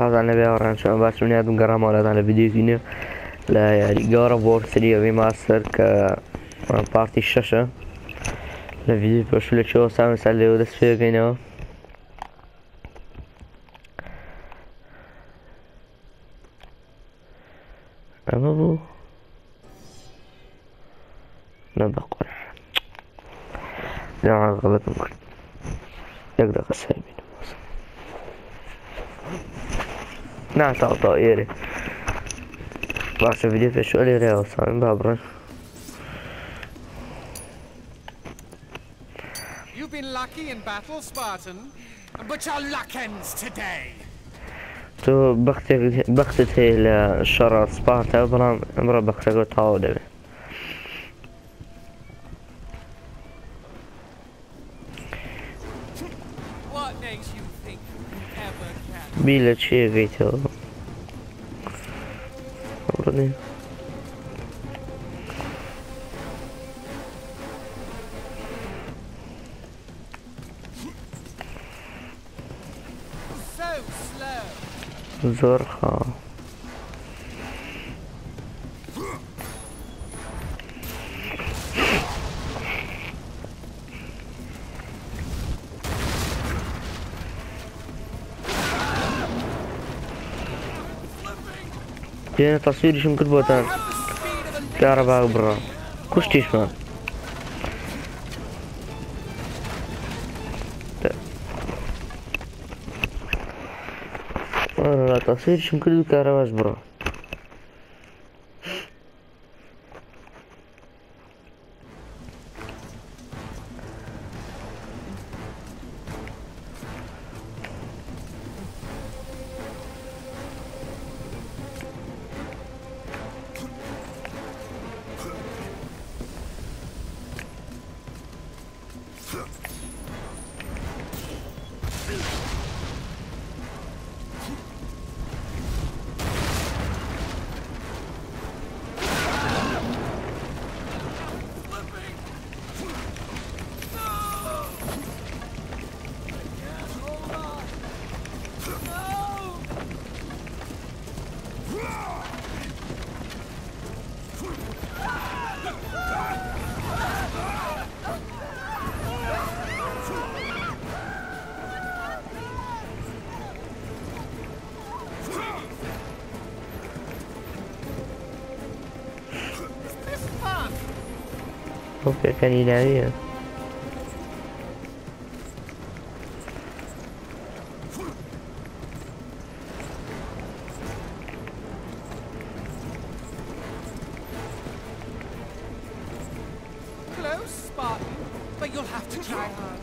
صلاة على النبي وران شو باش من يادم قرام ولا على فيديو كينيو لا يعني جورا وور 3 ريماستر ك بارتي الشاشة الفيديو باش لك شو سامي سالي ودس فيه كينيو اما بو. ما بقول لا غلط ممكن يقدر قسامي نعم طائري بعرف فيديو في شو لي ريال صار بابرا You've been lucky in battle, Spartan, but your luck ends today. تو بختك بختت هي سبارتا برام امرا بختك وتعود What Біля чекайте. Добре. Зорха. غيتو أبرني So slow. زرخة جينا تصوير شو ممكن بوتان Have the speed of a كهرباء برا كوش تيشمان لا تصوير شو ممكن كهرباء برا Qué calidad, Dios. Close, Spartan, but you'll have to try hard.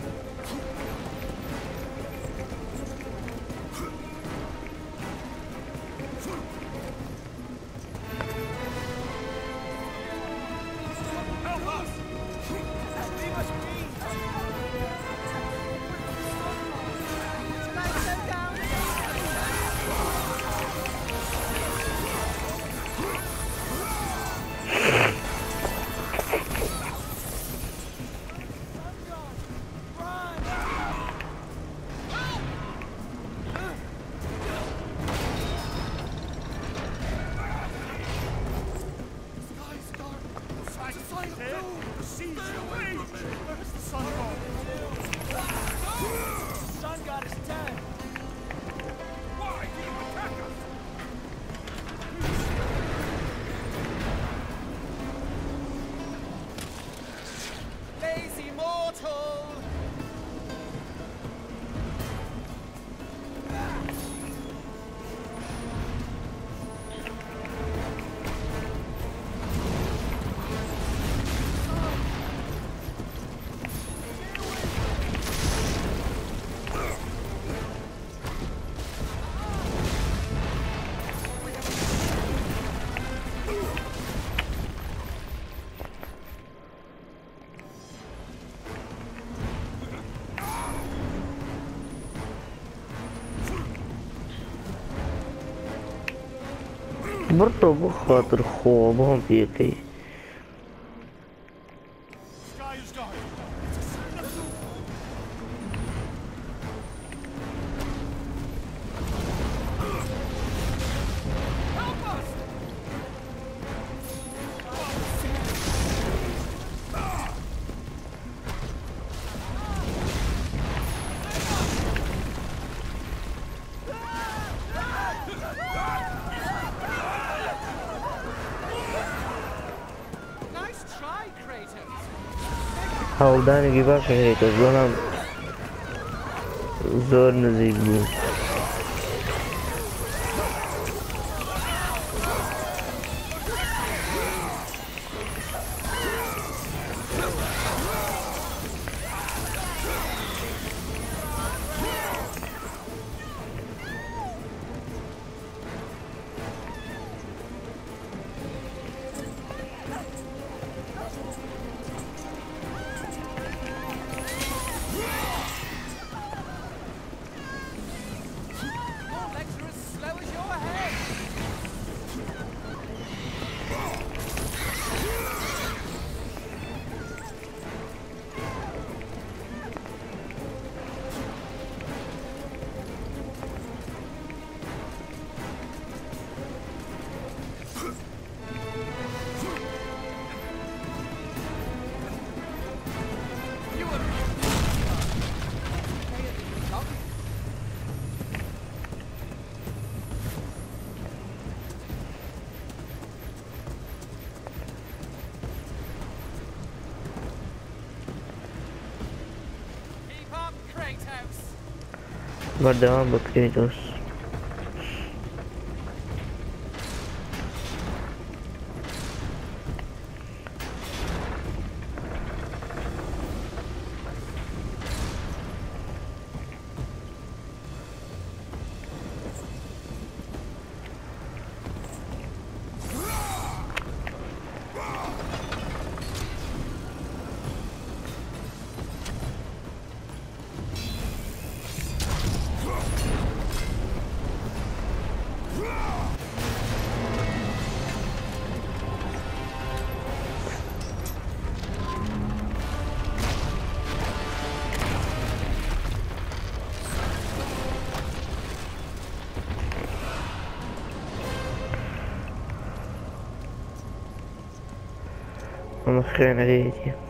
我操 Бортово хатер хобом пікий. هەوڵدانێکی باشە هەیەتە زۆرم زۆر نزیک بوو. guardar uma boca de doce. Он хрен лезет.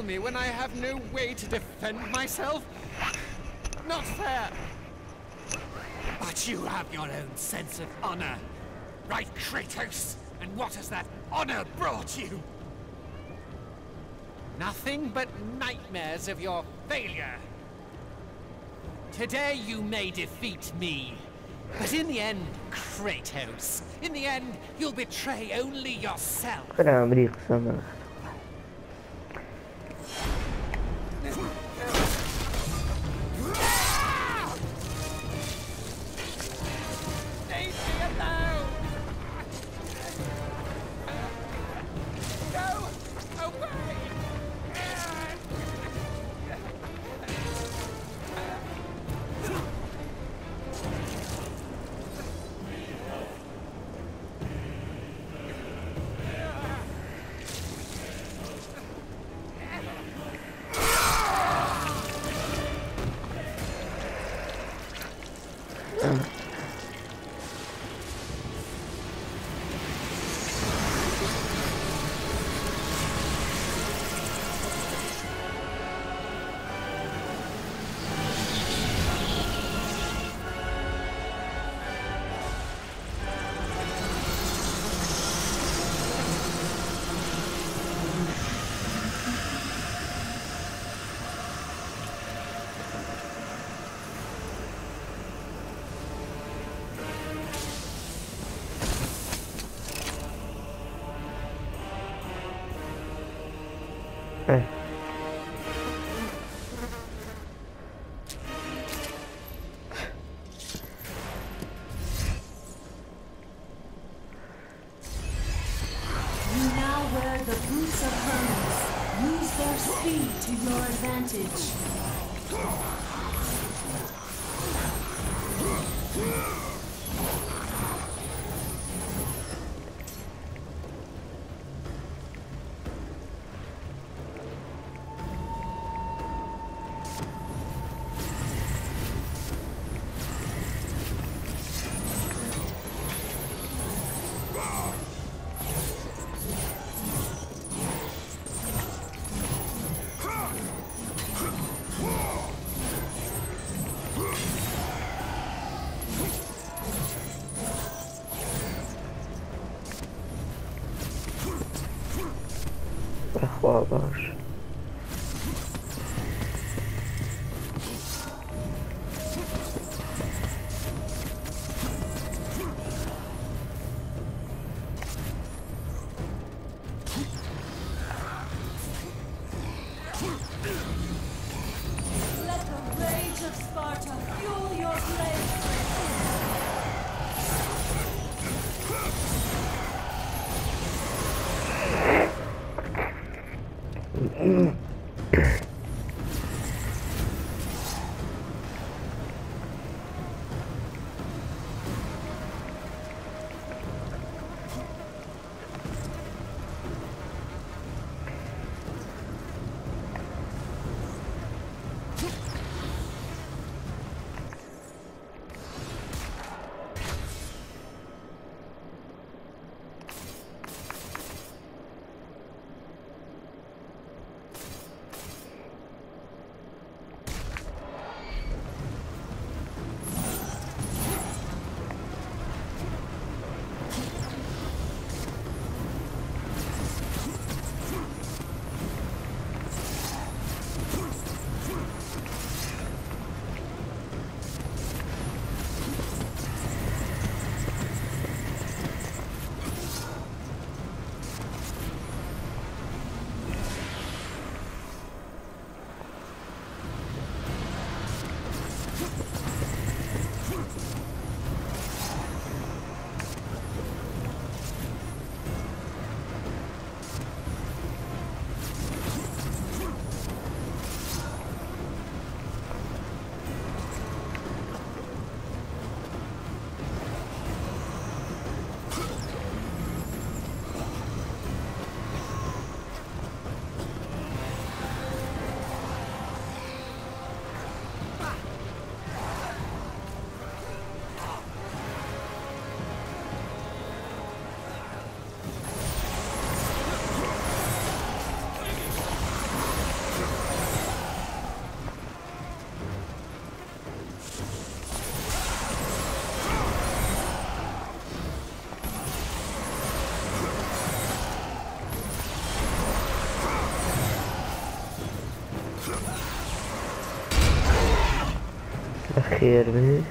Kill me when I have no way to defend myself? Not fair. But you have your own sense of honor. Right, Kratos? And what has that honor brought you? Nothing but nightmares of your failure. Today you may defeat me. But in the end, Kratos, in the end, you'll betray only yourself. Advantage. Share में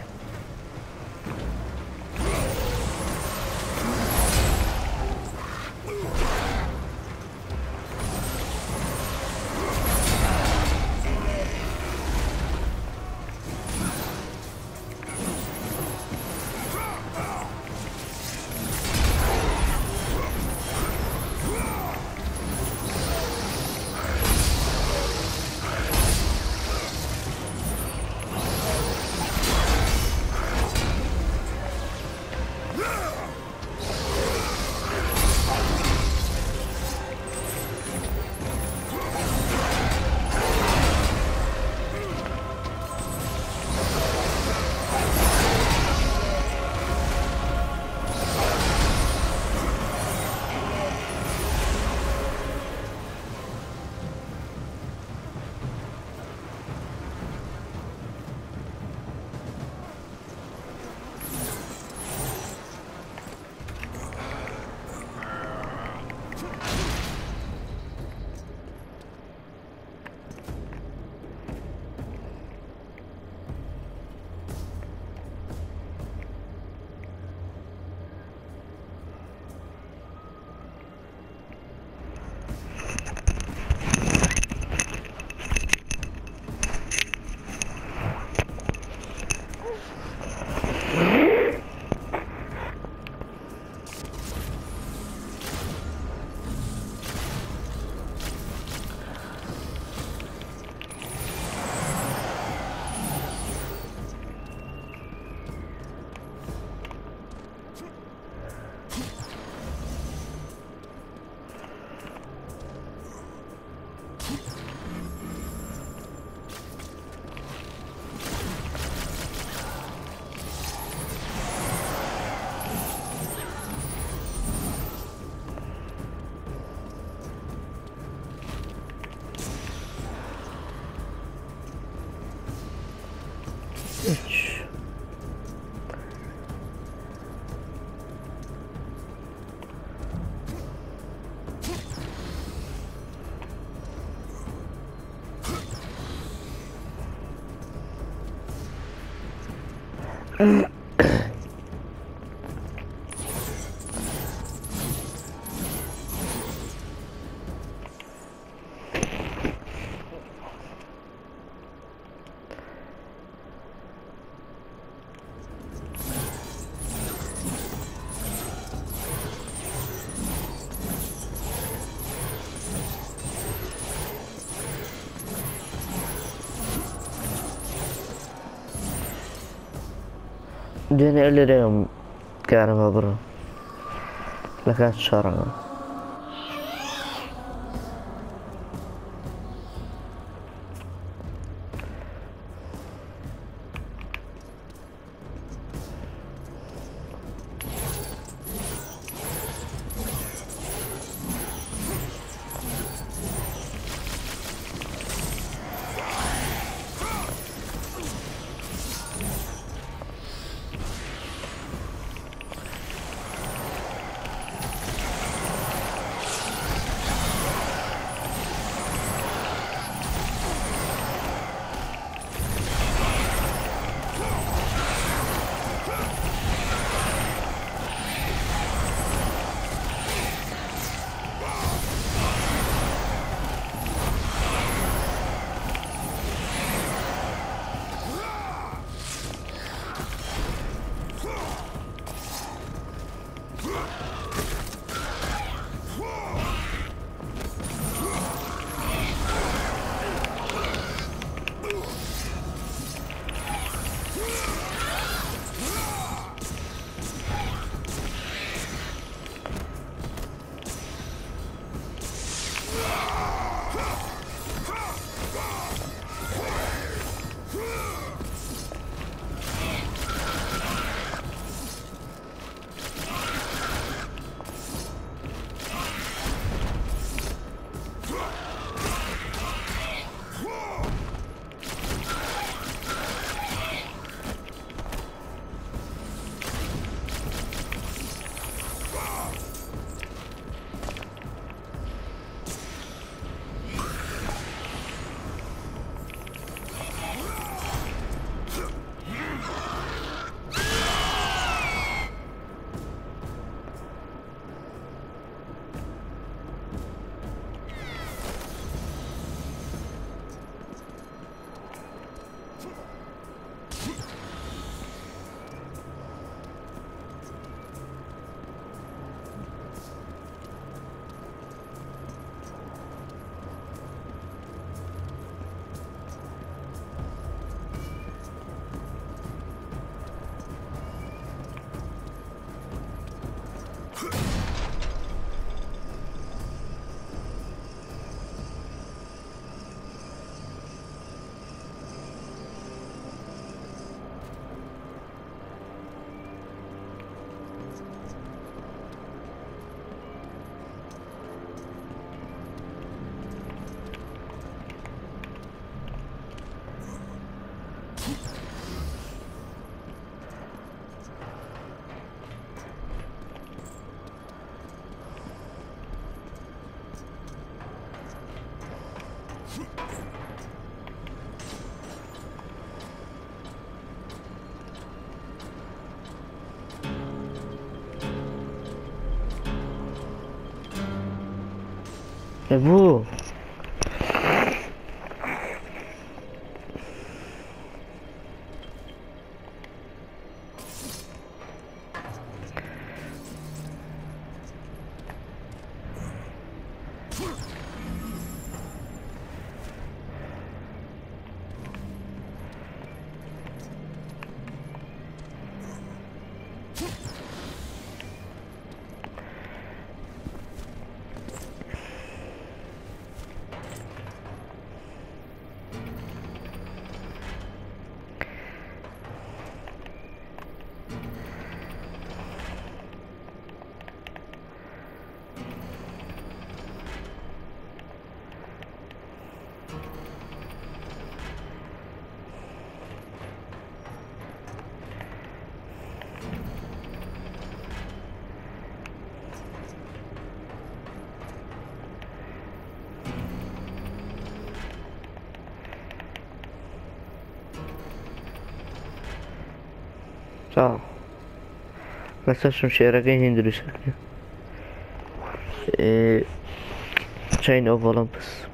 Yeah. اللي اليوم كهرباء برا لكانت شارع 야, 무. Tá. Mas eu não cheiro quem Chain of Olympus.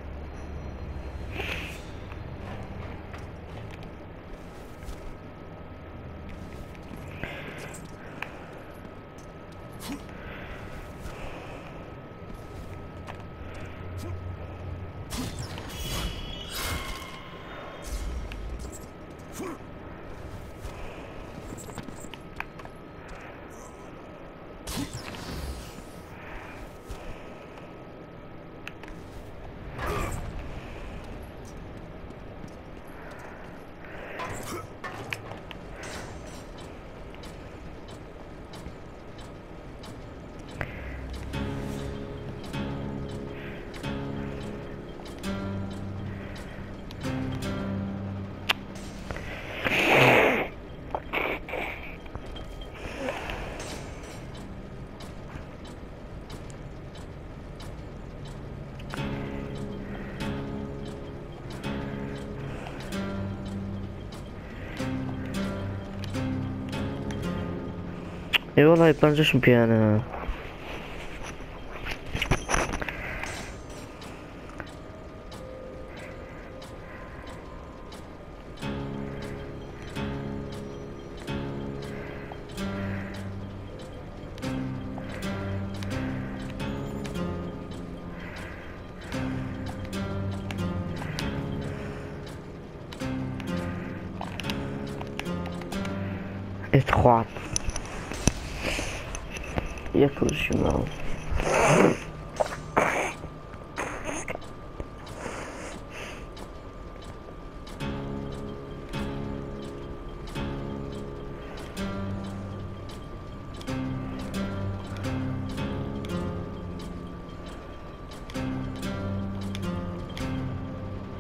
Eyvallah ayıplanacaksın piyano.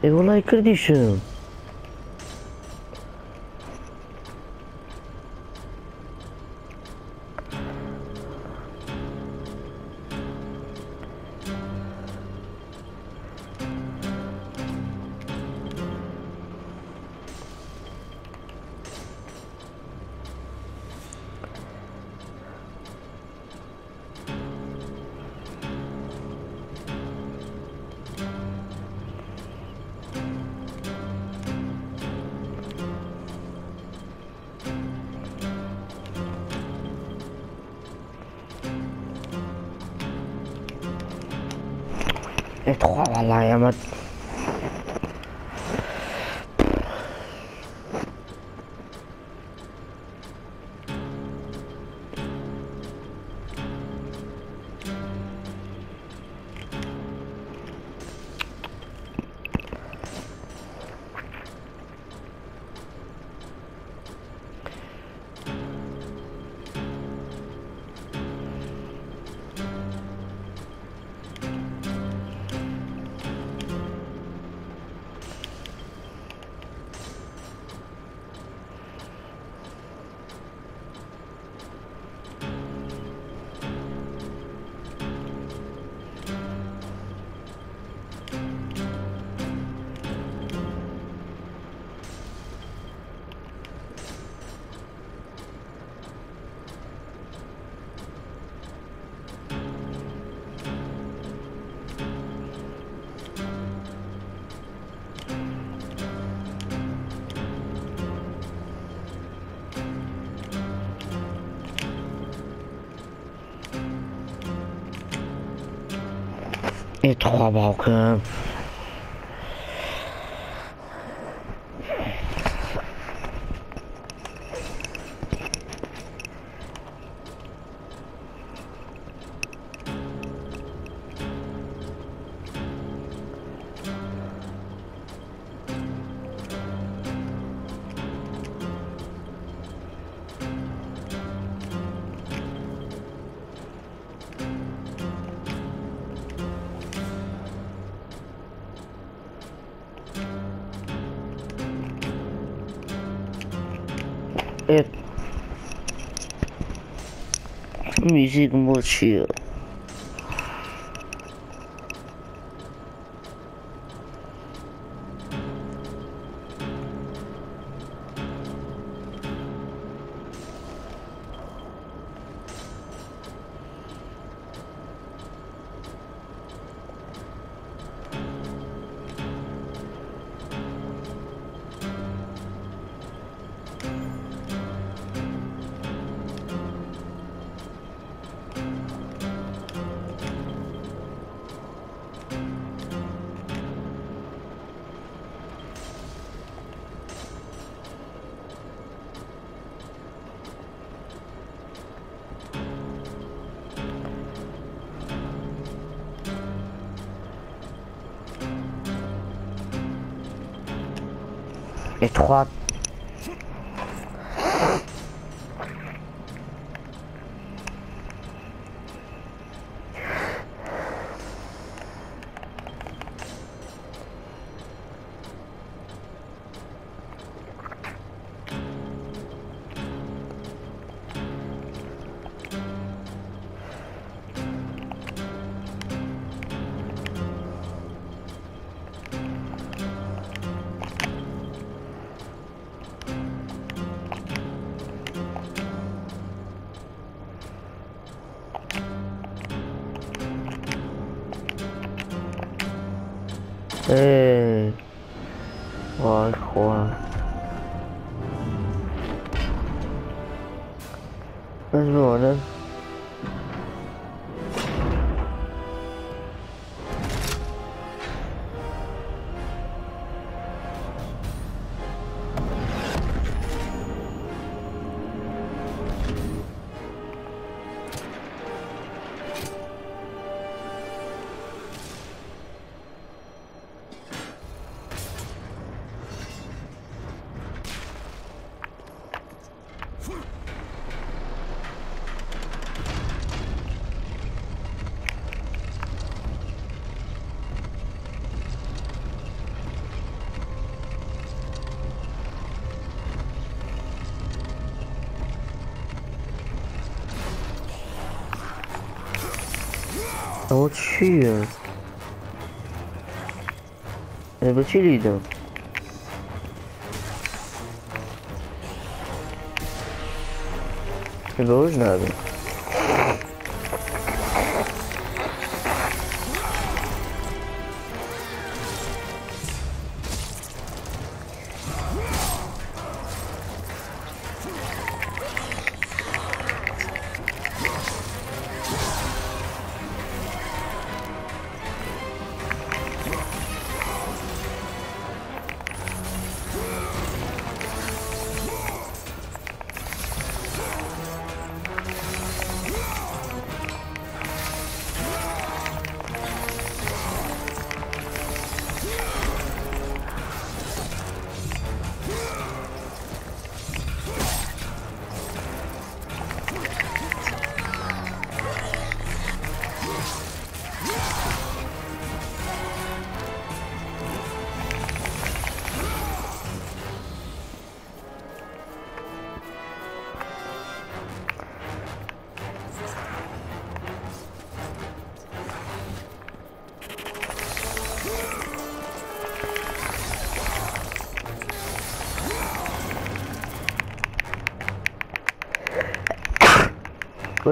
I were like criticism. Itu 客去了。3 Eh, Então tira. Eu vou te lido. Eu vou nada.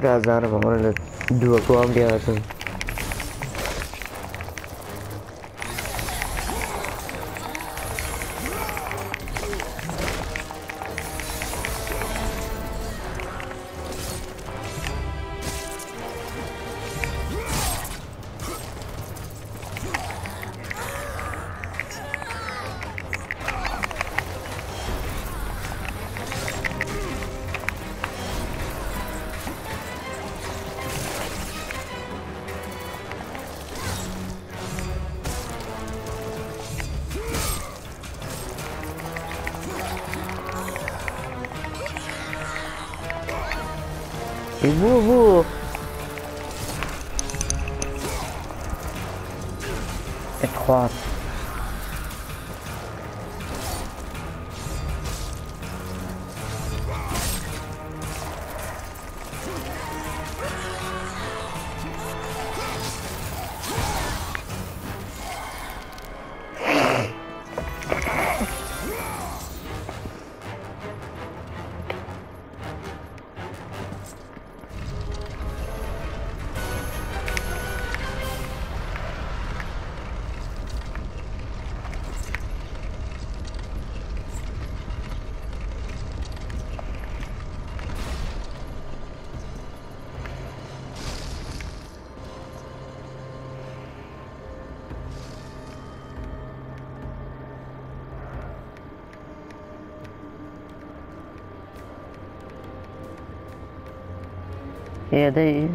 kurang azar bangun dua gua dia langsung vous, vous. Yeah, they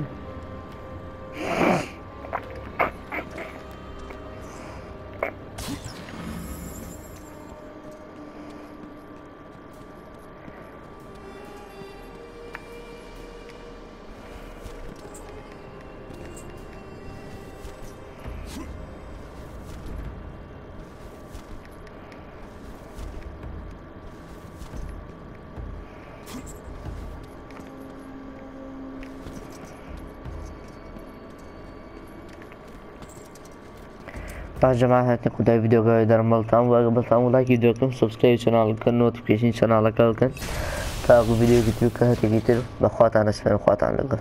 नमस्कार जमा खुदा वीडियो का इधर मिलता हूँ अगर मिलता हूँ लाइक वीडियो कम सब्सक्राइब चैनल कर नोटिफिकेशन चैनल कर वीडियो की तरीका है कि बखवाता नस्फर ख्वाता लगा